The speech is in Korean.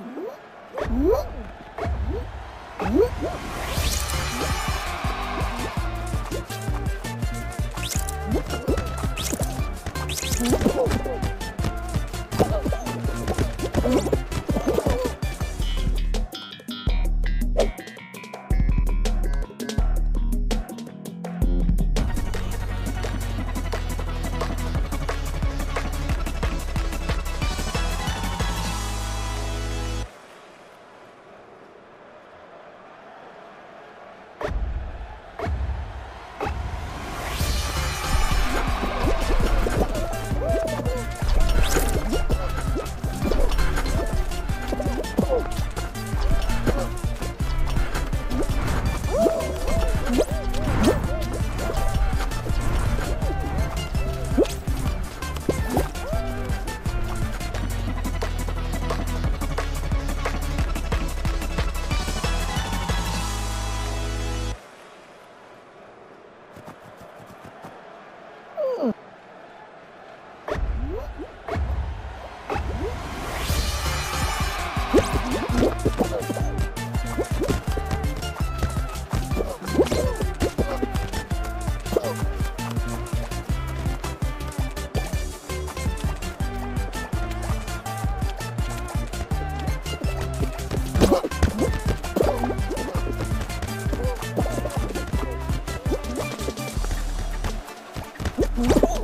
응? 응? 응? Whoa.